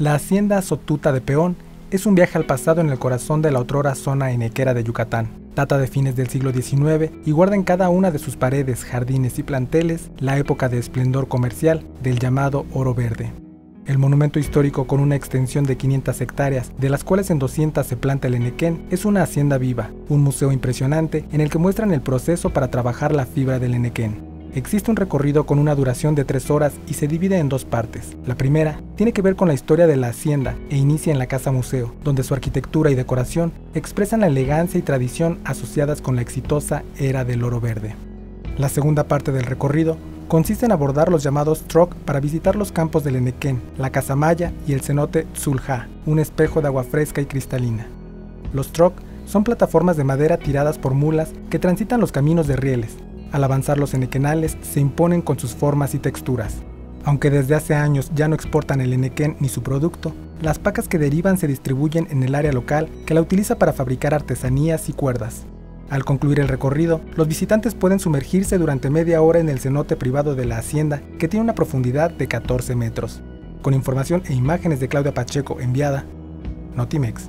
La hacienda Sotuta de Peón es un viaje al pasado en el corazón de la otrora zona enequera de Yucatán. Data de fines del siglo XIX y guarda en cada una de sus paredes, jardines y planteles la época de esplendor comercial del llamado Oro Verde. El monumento histórico con una extensión de 500 hectáreas, de las cuales en 200 se planta el enequén, es una hacienda viva, un museo impresionante en el que muestran el proceso para trabajar la fibra del enequén. Existe un recorrido con una duración de tres horas y se divide en dos partes. La primera tiene que ver con la historia de la hacienda e inicia en la casa museo, donde su arquitectura y decoración expresan la elegancia y tradición asociadas con la exitosa era del oro verde. La segunda parte del recorrido consiste en abordar los llamados troc para visitar los campos del Enequén, la Casa Maya y el cenote Zulja, un espejo de agua fresca y cristalina. Los troc son plataformas de madera tiradas por mulas que transitan los caminos de rieles, al avanzar los enequenales se imponen con sus formas y texturas. Aunque desde hace años ya no exportan el enequén ni su producto, las pacas que derivan se distribuyen en el área local que la utiliza para fabricar artesanías y cuerdas. Al concluir el recorrido, los visitantes pueden sumergirse durante media hora en el cenote privado de la hacienda, que tiene una profundidad de 14 metros. Con información e imágenes de Claudia Pacheco enviada, Notimex.